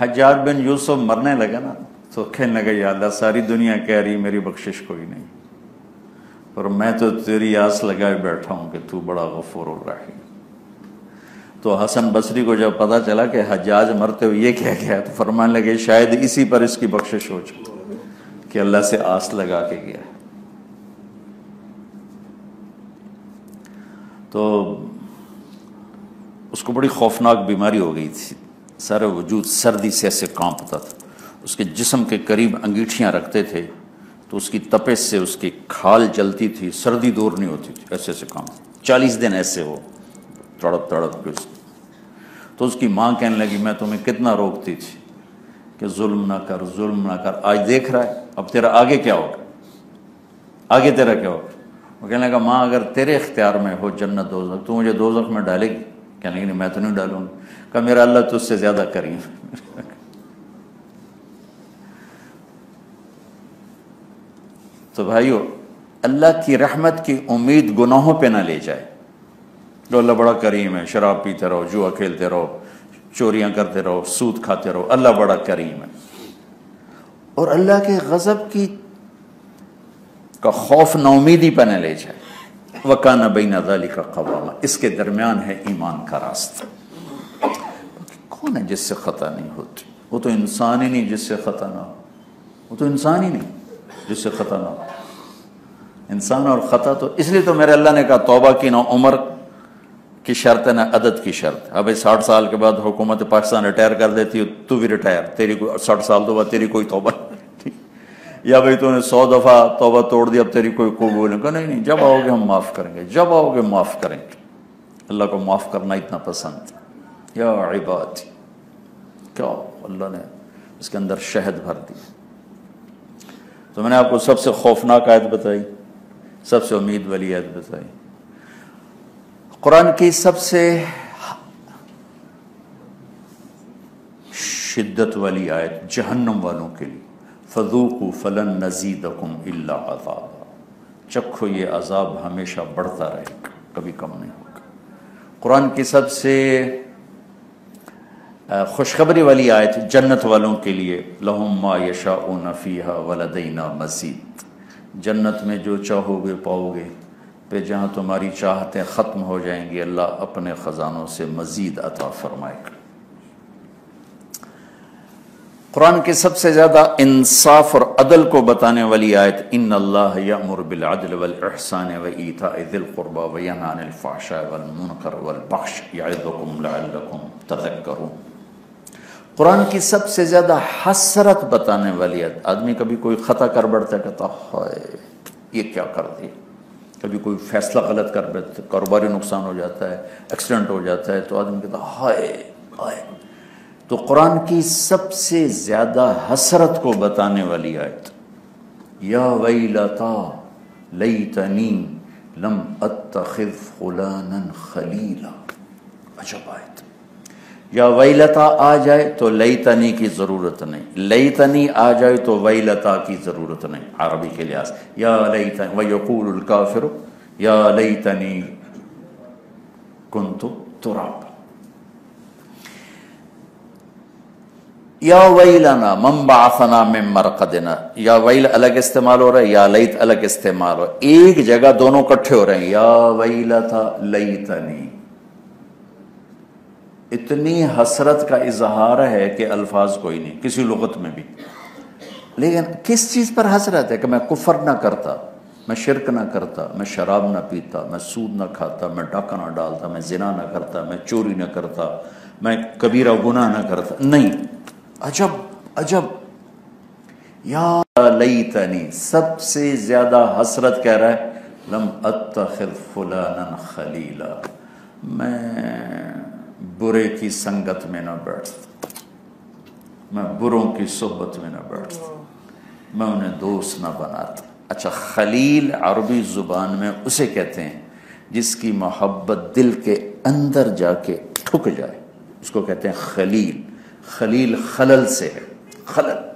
حجاج بن یوسف مرنے لگا نا، تو کہنے لگا یا اللہ، ساری دنیا کہہ رہی، میری بخشش کوئی نہیں۔ اور میں تو تیری آس لگائے بیٹھا ہوں کہ تو بڑا غفور الرحیم۔ تو حسن بصری کو جب پتا چلا کہ حجاج مرتے ہوئے یہ کہہ گیا، تو فرمان لگے، شاید اسی پر اس کی بخشش ہو چکی، کہ اللہ سے آس لگا کے گیا۔ تو اس کو بڑی خوفناک بیماری ہو گئی تھی۔ سارا وجود سردی سے ایسے کانپتا تھا۔ اس کے جسم کے قریب انگیٹھیاں رکھتے تھے تو اس کی تپش سے اس کی کھال جلتی تھی، سردی دور نہیں ہوتی تھی، ایسے ایسے کام۔ چالیس دن ایسے ہو تڑپ تڑپ کے اس تو اس کی ماں کہنے لگی، میں تمہیں کتنا روکتی تھی کہ ظلم نہ کر، ظلم نہ کر۔ آج دیکھ رہا ہے، اب تیرا آگے کیا ہوگا؟ آگے تیرا کیا ہوگا؟ وہ کہنے لگا، ماں، اگر تیرے اختیار میں ہو جنت دوزخ، تو مجھے دوزخ میں ڈالے گی۔ کہنے لگی، نہیں، میں تو نہیں ڈالوں گی کہ میرا اللہ تو اس سے زیادہ کریم۔ تو بھائیو، اللہ کی رحمت کی امید گناہوں پہ نہ لے جائے۔ جو اللہ بڑا کریم ہے، شراب پیتے رہو، جوا کھیلتے رہو، چوریاں کرتے رہو، سود کھاتے رہو، اللہ بڑا کریم ہے۔ اور اللہ کے غضب کی کا خوف نومیدی پہ نہ لے جائے۔ وکانہ بین ذالی کا قوامہ اس کے درمیان ہے ایمان کا راستہ۔ کون ہے جس سے خطا نہیں ہوتی؟ وہ تو انسان ہی نہیں جس سے خطا نہ ہو۔ وہ تو انسان ہی نہیں جس سے خطا نہ ہو۔ انسان اور خطا تو اس لیے تو میرے اللہ نے کہا، توبہ کی نہ عمر کی شرط ہے، نہ عدد کی شرط اب ساٹھ سال کے بعد حکومت پاکستان ریٹائر کر دیتی ہے، تو بھی ریٹائر۔ تیری کوئی ساٹھ سال تو بعد تیری کوئی توبہ یا بھائی تو نے سو دفعہ توبہ توڑ دی، اب تیری کوئی قبول نہیں۔ کہ نہیں نہیں، جب آؤ گے ہم معاف کریں گے۔ جب آؤ گے معاف کریں گے۔ اللہ کو معاف کرنا اتنا پسند یا عباد کیا اللہ نے اس کے اندر شہد بھر دی۔ تو میں نے آپ کو سب سے خوفناک آیت بتائی، سب سے امید والی آیت بتائی۔ قرآن کی سب سے شدت والی آیت جہنم والوں کے لیے۔ فضوق فلن نزید اللہ عذاب چکھو، یہ عذاب ہمیشہ بڑھتا رہے گا، کبھی کم نہیں ہوگا۔ قرآن کی سب سے خوشخبری والی آیت، جنت والوں کے لیے لہم ما یشاؤون فیہا ولدینا مزید۔ جنت میں جو چاہو گے پاؤ گے۔ پہ جہاں تمہاری چاہتیں ختم ہو جائیں گی، اللہ اپنے خزانوں سے مزید عطا فرمائے گا۔ قرآن کے سب سے زیادہ انصاف اور عدل کو بتانے والی آیت، ان اللہ یامر بالعدل والاحسان و ایتاء ذی القربى و ینهى عن الفحشاء والمنکر والبغش یعظکم لعلکم تذکرون۔ قرآن کی سب سے زیادہ حسرت بتانے والی آیت آدمی کبھی کوئی خطا کر بڑھتا ہے، کہتا ہے یہ کیا کر دی کبھی کوئی فیصلہ غلط کر بیٹھتا کاروباری نقصان ہو جاتا ہے ایکسیڈنٹ ہو جاتا ہے، تو آدمی کہتا ہائے ہائے۔ تو قرآن کی سب سے زیادہ حسرت کو بتانے والی آیت، یا ویلتا لیتنی لم اتخذ فلانا خلیلا۔ عجب آیت۔ یا ویلتا آ جائے تو لیتنی کی ضرورت نہیں۔ لیتنی آ جائے تو ویلتا کی ضرورت نہیں۔ عربی کے لحاظ۔ یا لیتنی، ویقول الکافر، یا لیتنی کنت تراب۔ یا ویلنا من بعثنا من مرقدنا۔ یا ویل الگ استعمال ہو رہا ہے، یا لیت الگ استعمال ہو۔ ایک جگہ دونوں کٹھے ہو رہے ہیں۔ یا ویلتا لیتنی۔ اتنی حسرت کا اظہار ہے کہ الفاظ کوئی نہیں، کسی لغت میں بھی۔ لیکن کس چیز پر حسرت ہے کہ میں کفر نہ کرتا، میں شرک نہ کرتا، میں شراب نہ پیتا، میں سود نہ کھاتا، میں ڈاکہ نہ ڈالتا، میں زنا نہ کرتا، میں چوری نہ کرتا، میں کبیرہ گناہ نہ کرتا۔ نہیں۔ عجب عجب۔ یا لیتنی، سب سے زیادہ حسرت کہہ رہا ہے؟ لم اتخذ فلانا خلیلا۔ میں برے کی سنگت میں نہ بیٹھتا میں بروں کی صحبت میں نہ بیٹھتا میں انہیں دوست نہ بناتا۔ اچھا خلیل عربی زبان میں اسے کہتے ہیں جس کی محبت دل کے اندر جا کے ٹھک جائے۔ اس کو کہتے ہیں خلیل۔ خلیل خلل سے ہے۔ خلل۔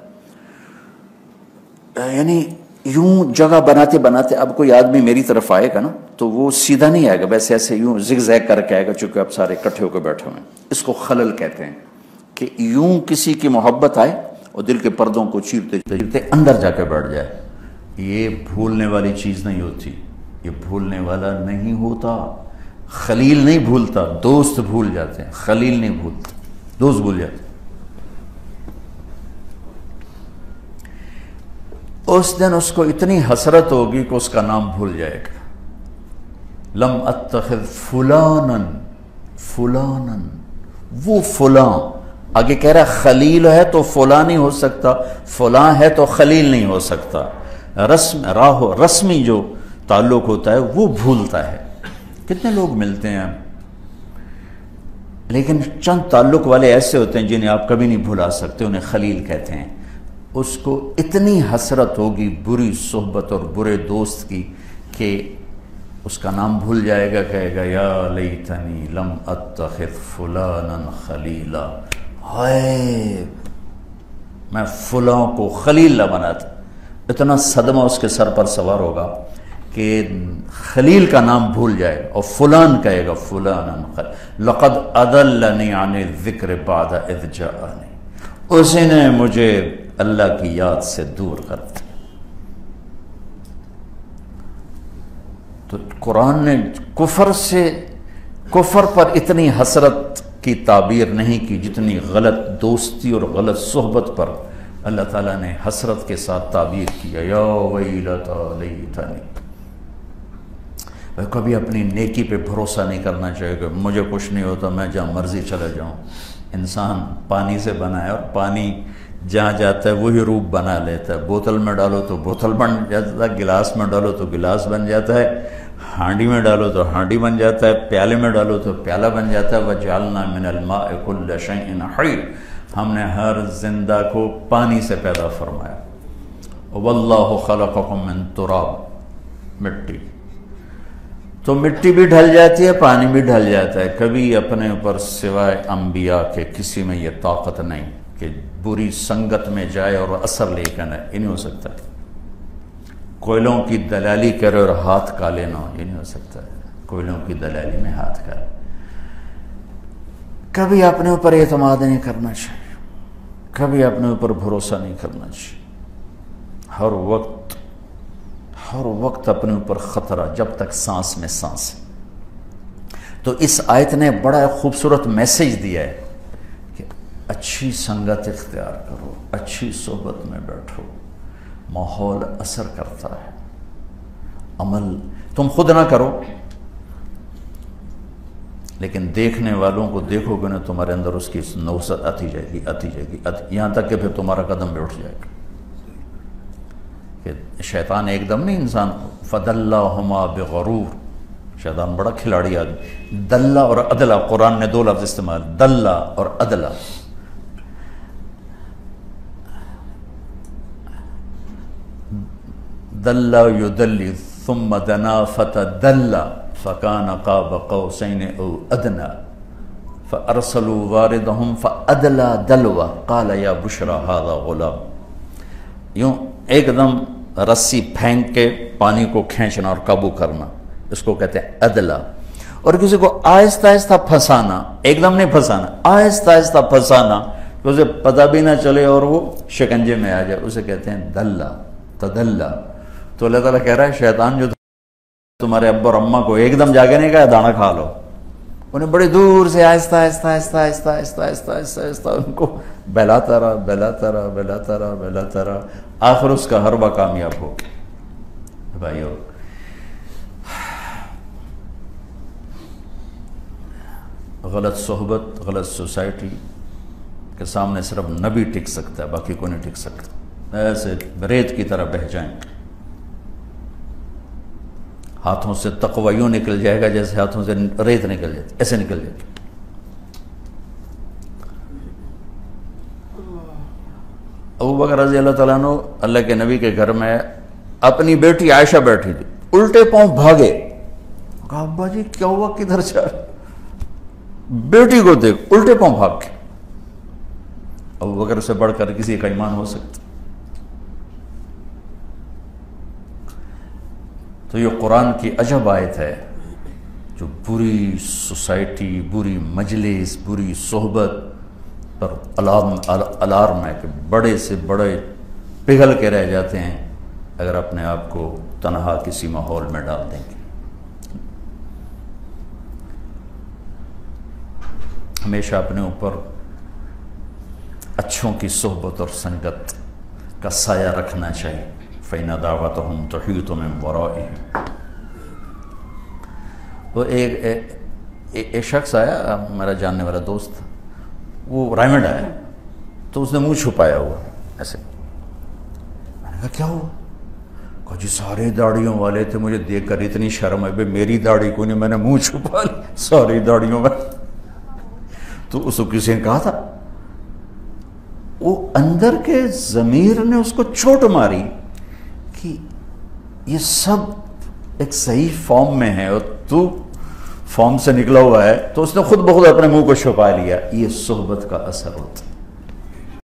یعنی یوں جگہ بناتے بناتے اب کوئی آدمی میری طرف آئے گا نا تو وہ سیدھا نہیں آئے گا، ویسے ایسے یوں زگ زیگ کر کے آئے گا، چونکہ اب سارے اکٹھے ہو کے بیٹھے ہوئے ہیں۔ اس کو خلل کہتے ہیں کہ یوں کسی کی محبت آئے اور دل کے پردوں کو چیرتے چیرتے اندر جا کے بیٹھ جائے۔ یہ بھولنے والی چیز نہیں ہوتی، یہ بھولنے والا نہیں ہوتا۔ خلیل نہیں بھولتا، دوست بھول جاتے ہیں۔ خلیل نہیں بھولتا، دوست بھول جاتے اس دن اس کو اتنی حسرت ہوگی کہ اس کا نام بھول جائے گا۔ لم اتخذ فلانن فلانن وہ فلاں۔ آگے کہہ رہا ہے، خلیل ہے تو فلاں نہیں ہو سکتا، فلاں ہے تو خلیل نہیں ہو سکتا۔ رسم راہو رسمی جو تعلق ہوتا ہے، وہ بھولتا ہے۔ کتنے لوگ ملتے ہیں۔ لیکن چند تعلق والے ایسے ہوتے ہیں جنہیں آپ کبھی نہیں بھلا سکتے، انہیں خلیل کہتے ہیں۔ اس کو اتنی حسرت ہوگی، بری صحبت اور برے دوست کی، کہ اس کا نام بھول جائے گا، کہے گا، یا لیتنی لم اتخذ فلانا خلیلا۔ ہائے، میں فلاں کو خلیل نہ بنا تھا۔ اتنا صدمہ اس کے سر پر سوار ہوگا کہ خلیل کا نام بھول جائے گا اور فلان کہے گا فلان لقد ادلنی عن الذکر بعد اذ جاءنی۔ اسی نے مجھے اللہ کی یاد سے دور کر دیا۔ تو قرآن نے کفر سے کفر پر اتنی حسرت کی تعبیر نہیں کی جتنی غلط دوستی اور غلط صحبت پر اللہ تعالیٰ نے حسرت کے ساتھ تعبیر کیا یا ویلتا لیتنی۔ کبھی اپنی نیکی پہ بھروسہ نہیں کرنا چاہیے کہ مجھے کچھ نہیں ہوتا، میں جہاں مرضی چلا جاؤں۔ انسان پانی سے بنا ہے اور پانی جہاں جاتا ہے وہی روپ بنا لیتا ہے۔ بوتل میں ڈالو تو بوتل بن جاتا ہے، گلاس میں ڈالو تو گلاس بن جاتا ہے۔ ہانڈی میں ڈالو تو ہانڈی بن جاتا ہے، پیالے میں ڈالو تو پیالہ بن جاتا ہے۔ وَجَعَلْنَا مِنَ الْمَاءِ كُلَّ شَيْءٍ حَيْرٍ ہم نے ہر زندہ کو پانی سے پیدا فرمایا۔ وَاللَّهُ خَلَقَكُم مِّن تُرَابٍ، مٹی۔ تو مٹی بھی ڈھل جاتی ہے، پانی بھی ڈھل جاتا ہے۔ کبھی اپنے اوپر سوائے انبیاء کے کسی میں یہ طاقت نہیں کہ بری سنگت میں جائے اور اثر لے کر یہ نہیں ہو سکتا۔ کوئلوں کی دلالی کرے اور ہاتھ کالے نہ ہو یہ نہیں ہو سکتا۔ کوئلوں کی دلالی میں ہاتھ کالے کبھی اپنے اوپر اعتماد نہیں کرنا چاہیے۔ کبھی اپنے اوپر بھروسہ نہیں کرنا چاہیے۔ ہر وقت ہر وقت اپنے اوپر خطرہ، جب تک سانس میں سانس۔ ہے تو اس آیت نے بڑا خوبصورت میسیج دیا ہے کہ اچھی سنگت اختیار کرو، اچھی صحبت میں بیٹھو۔ ماحول اثر کرتا ہے۔ عمل تم خود نہ کرو، لیکن دیکھنے والوں کو دیکھو گے نا تمہارے اندر اس کی نوسط آتی جائے گی، آتی جائے گی یہاں تک کہ پھر تمہارا قدم بھی اٹھ جائے گا۔ کہ شیطان ایک دم نہیں انسان فد اللہ بغرور۔ شیطان بڑا کھلاڑی آدمی۔ دلہ اور عدلہ قرآن نے دو لفظ استعمال دلہ اور عدلہ دل یدلی ثم دنا فتدل فکان قاب قوسین او ادنا فارسلوا واردهم فادلا دلوا قال یا بشرا هذا غلام. یوں ایک دم رسی پھینک کے پانی کو کھینچنا اور قابو کرنا، اس کو کہتے ہیں ادلا۔ اور کسی کو آہستہ آہستہ پھنسانا ایک دم نہیں پھنسانا، آہستہ آہستہ پھنسانا کہ اسے پتہ بھی نہ چلے اور وہ شکنجے میں آ جائے، اسے کہتے ہیں دلہ تدلہ تو اللہ تعالیٰ کہہ رہا ہے، شیطان جو تمہارے ابا اور اما کو ایک دم جاگے نہیں کہا دانا کھا لو۔ انہیں بڑی دور سے آہستہ آہستہ آہستہ آہستہ آہستہ آہستہ آہستہ آہستہ ان کو بہلاتا رہا بہلاتا رہا بہلاتا رہا بہلاتا رہا۔ آخر اس کا حربہ کامیاب ہو۔ بھائیو۔ غلط صحبت، غلط سوسائٹی کے سامنے صرف نبی ٹک سکتا ہے، باقی کو نہیں ٹک سکتا۔ ایسے ریت کی طرح بہ جائیں۔ ہاتھوں سے تقوی یوں نکل جائے گا جیسے ہاتھوں سے ریت نکل جاتی، ایسے نکل جاتی۔ ابو بکر رضی اللہ تعالیٰ عنہ اللہ کے نبی کے گھر میں اپنی بیٹی عائشہ بیٹھی تھی۔ الٹے پاؤں بھاگے۔ کہا، ابا جی کیا ہوا؟ کدھر سے بیٹی کو دیکھ، الٹے پاؤں بھاگ کے ابو بکر سے بڑھ کر کسی کا ایمان ہو سکتا۔ تو یہ قرآن کی عجب آیت ہے جو بری سوسائٹی، بری مجلس، بری صحبت پر الارم الارم ہے کہ بڑے سے بڑے پگھل کے رہ جاتے ہیں اگر اپنے آپ کو تنہا کسی ماحول میں ڈال دیں گے۔ ہمیشہ اپنے اوپر اچھوں کی صحبت اور سنگت کا سایہ رکھنا چاہیے۔ فینا دعوت ہوں تو ہی تو ایک ایک شخص آیا، میرا جاننے والا دوست، وہ رائمنڈ آیا، تو اس نے منہ چھپایا ہوا، ایسے۔ میں نے کہا، کیا ہوا؟ کہا جی سارے داڑیوں والے تھے، مجھے دیکھ کر اتنی شرم ہے بھائی، میری داڑھی کو نہیں، میں نے منہ چھپا لی، ساری داڑیوں میں۔ تو اس کو کسی نے کہا تھا، وہ اندر کے ضمیر نے اس کو چوٹ ماری۔ کہ یہ سب ایک صحیح فارم میں ہے اور تو فارم سے نکلا ہوا ہے تو اس نے خود بخود اپنے منہ کو چھپا لیا۔ یہ صحبت کا اثر ہوتا ہے۔